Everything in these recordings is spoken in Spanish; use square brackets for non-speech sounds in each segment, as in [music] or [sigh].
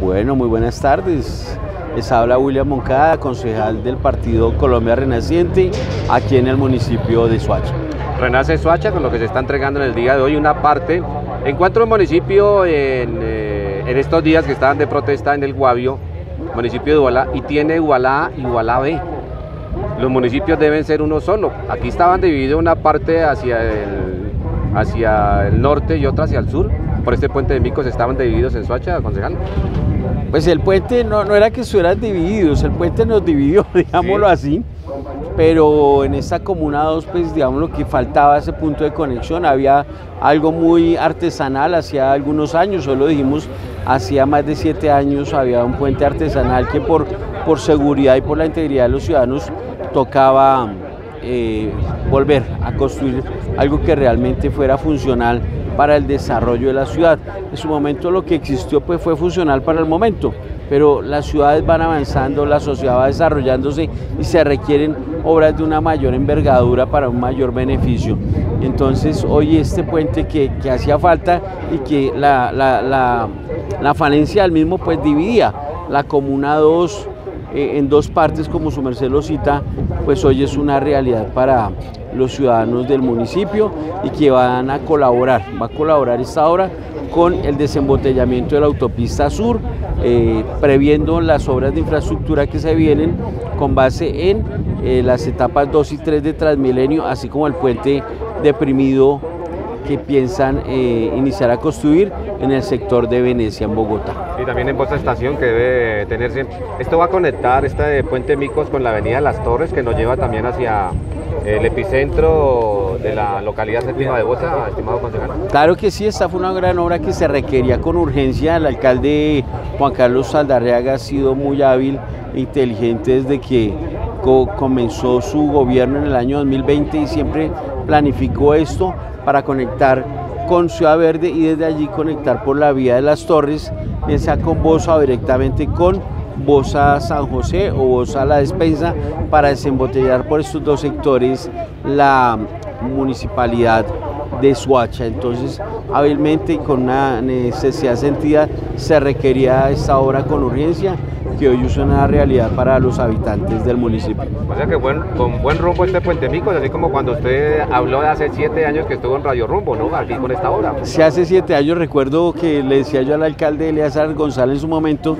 Bueno, muy buenas tardes. Les habla William Moncada, concejal del Partido Colombia Renaciente, aquí en el municipio de Suacha. Renace Suacha con lo que se está entregando en el día de hoy, una parte. Encuentro el municipio en, eh, en estos días que estaban de protesta en el Guavio, municipio de Ubalá, y tiene Ubalá y Ubalá B. Los municipios deben ser uno solo. Aquí estaban divididos una parte hacia el, hacia el norte y otra hacia el sur. Por este puente de Micos estaban divididos en Suacha, concejal. Pues el puente no, no era que estuvieran divididos, el puente nos dividió, [laughs] digámoslo así, pero en esta comuna 2, pues digamos lo que faltaba ese punto de conexión, había algo muy artesanal hacía algunos años, solo dijimos, hacía más de siete años había un puente artesanal que por, por seguridad y por la integridad de los ciudadanos tocaba eh, volver a construir algo que realmente fuera funcional para el desarrollo de la ciudad. En su momento lo que existió pues fue funcional para el momento, pero las ciudades van avanzando, la sociedad va desarrollándose y se requieren obras de una mayor envergadura para un mayor beneficio. Entonces hoy este puente que, que hacía falta y que la, la, la, falencia del mismo pues dividía la comuna 2 eh, en dos partes como su merced lo cita, pues hoy es una realidad para los ciudadanos del municipio y que van a colaborar, va a colaborar esta obra con el desembotellamiento de la autopista sur, eh, previendo las obras de infraestructura que se vienen con base en eh, las etapas 2 y 3 de Transmilenio, así como el puente deprimido que piensan eh, iniciar a construir en el sector de Venecia, en Bogotá. Y también en Bosa Estación que debe tenerse. Esto va a conectar este puente Micos con la avenida Las Torres que nos lleva también hacia el epicentro de la localidad séptima de Bosa, estimado concejal. Claro que sí, esta fue una gran obra que se requería con urgencia. El alcalde Juan Carlos Saldarriaga ha sido muy hábil e inteligente desde que co comenzó su gobierno en el año 2020 y siempre planificó esto para conectar con Ciudad Verde y desde allí conectar por la vía de las Torres, bien sea con Bosa o directamente con Bosa San José o Bosa La Despensa para desembotellar por estos dos sectores la municipalidad de Suacha. Entonces, hábilmente y con una necesidad sentida, se requería esta obra con urgencia que hoy es una realidad para los habitantes del municipio. O sea que buen, con buen rumbo este Puente Micos, así como cuando usted habló de hace siete años que estuvo en Radio Rumbo, ¿no? Aquí con esta obra. Sí, hace siete años recuerdo que le decía yo al alcalde Eleazar González en su momento,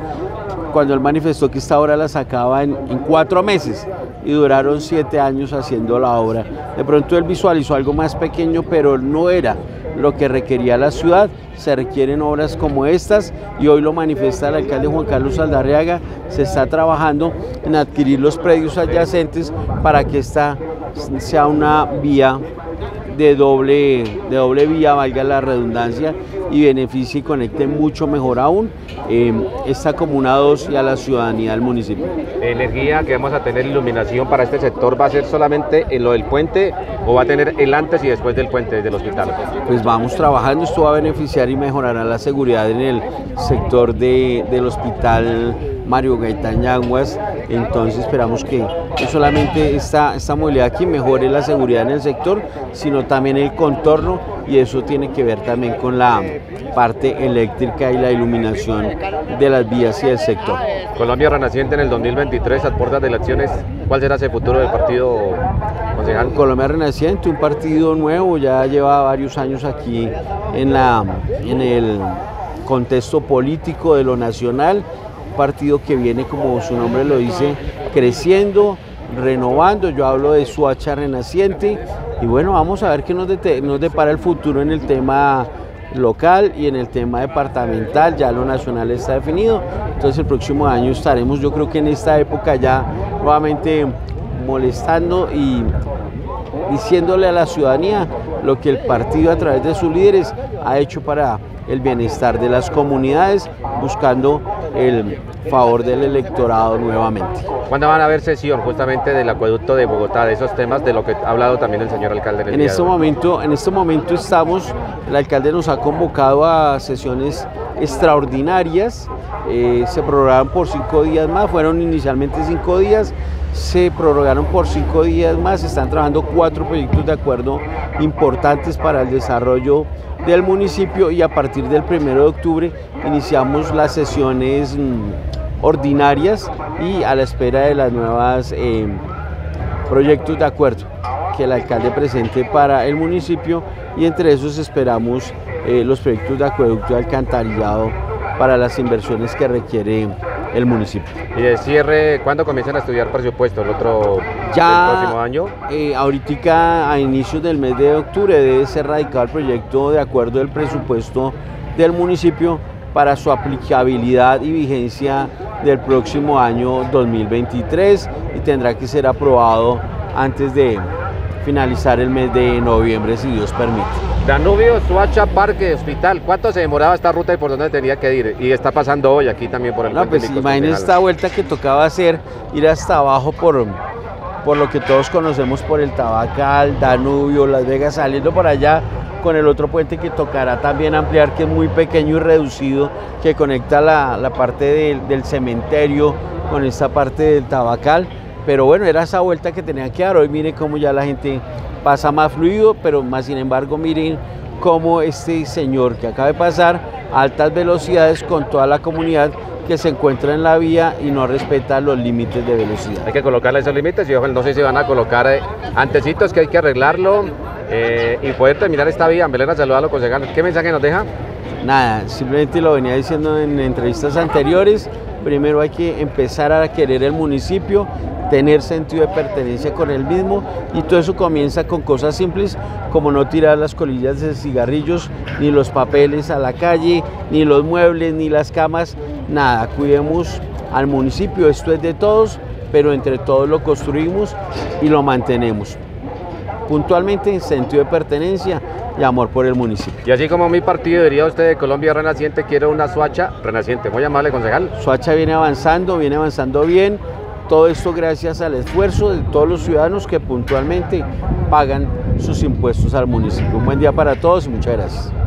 cuando él manifestó que esta obra la sacaba en, cuatro meses y duraron siete años haciendo la obra. De pronto él visualizó algo más pequeño, pero no era lo que requería la ciudad. Se requieren obras como estas y hoy lo manifiesta el alcalde Juan Carlos Aldarriaga. Se está trabajando en adquirir los predios adyacentes para que esta sea una vía de doble, de doble vía, valga la redundancia, y beneficie y conecte mucho mejor aún eh, esta comuna 2 y a la ciudadanía del municipio. ¿Energía que vamos a tener iluminación para este sector va a ser solamente en lo del puente o va a tener el antes y después del puente del hospital? Pues vamos trabajando, esto va a beneficiar y mejorará la seguridad en el sector de, del hospital Mario Gaitán Yanguas, entonces esperamos que no solamente esta, esta movilidad aquí mejore la seguridad en el sector, sino también el contorno y eso tiene que ver también con la parte eléctrica y la iluminación de las vías y el sector. Colombia Renaciente en el 2023, a puertas de elecciones, ¿cuál será ese futuro del partido concejal? Colombia Renaciente, un partido nuevo, ya lleva varios años aquí en, la, en el contexto político de lo nacional, partido que viene, como su nombre lo dice, creciendo, renovando, yo hablo de Suacha Renaciente. Y bueno, vamos a ver qué nos, nos depara el futuro en el tema local y en el tema departamental, ya lo nacional está definido, entonces el próximo año estaremos yo creo que en esta época ya nuevamente molestando y diciéndole a la ciudadanía lo que el partido a través de sus líderes ha hecho para el bienestar de las comunidades, buscando el favor del electorado nuevamente. ¿Cuándo van a haber sesión justamente del acueducto de Bogotá, de esos temas de lo que ha hablado también el señor alcalde? En, en este momento, en este momento estamos, el alcalde nos ha convocado a sesiones extraordinarias, eh, se programan por cinco días más, fueron inicialmente cinco días, se prorrogaron por cinco días más, están trabajando cuatro proyectos de acuerdo importantes para el desarrollo del municipio y a partir del 1 de octubre iniciamos las sesiones mm, ordinarias y a la espera de las nuevas eh, proyectos de acuerdo que el alcalde presente para el municipio. Y entre esos esperamos eh, los proyectos de acueducto y alcantarillado para las inversiones que requiere el municipio. Y de cierre, ¿cuándo comienzan a estudiar presupuesto? ¿El otro ya, próximo año? Eh, ahorita a inicios del mes de octubre debe ser radicado el proyecto de acuerdo del presupuesto del municipio para su aplicabilidad y vigencia del próximo año 2023 y tendrá que ser aprobado antes de finalizar el mes de noviembre si Dios permite. Danubio, Suacha, Parque, Hospital. ¿Cuánto se demoraba esta ruta y por dónde tenía que ir? Y está pasando hoy aquí también por el No, pues imagínense esta vuelta que tocaba hacer, ir hasta abajo por, por lo que todos conocemos por el Tabacal, Danubio, Las Vegas, saliendo por allá con el otro puente que tocará también ampliar, que es muy pequeño y reducido, que conecta la, parte del, del cementerio con esta parte del Tabacal. Pero bueno, era esa vuelta que tenía que dar. Hoy mire cómo ya la gente pasa más fluido, pero más sin embargo miren cómo este señor que acaba de pasar a altas velocidades con toda la comunidad que se encuentra en la vía y no respeta los límites de velocidad. Hay que colocarle esos límites y no sé si van a colocar eh, antecitos que hay que arreglarlo eh, y poder terminar esta vía. Belén, saludarlo, concejal. ¿Qué mensaje nos deja? Nada, simplemente lo venía diciendo en entrevistas anteriores. Primero hay que empezar a querer el municipio, tener sentido de pertenencia con el mismo y todo eso comienza con cosas simples como no tirar las colillas de cigarrillos, ni los papeles a la calle, ni los muebles, ni las camas, nada, cuidemos al municipio, esto es de todos, pero entre todos lo construimos y lo mantenemos. Puntualmente en sentido de pertenencia y amor por el municipio. Y así como mi partido diría usted de Colombia Renaciente, quiere una Suacha Renaciente. Muy amable, concejal. Suacha viene avanzando, viene avanzando bien. Todo esto gracias al esfuerzo de todos los ciudadanos que puntualmente pagan sus impuestos al municipio. Un buen día para todos y muchas gracias.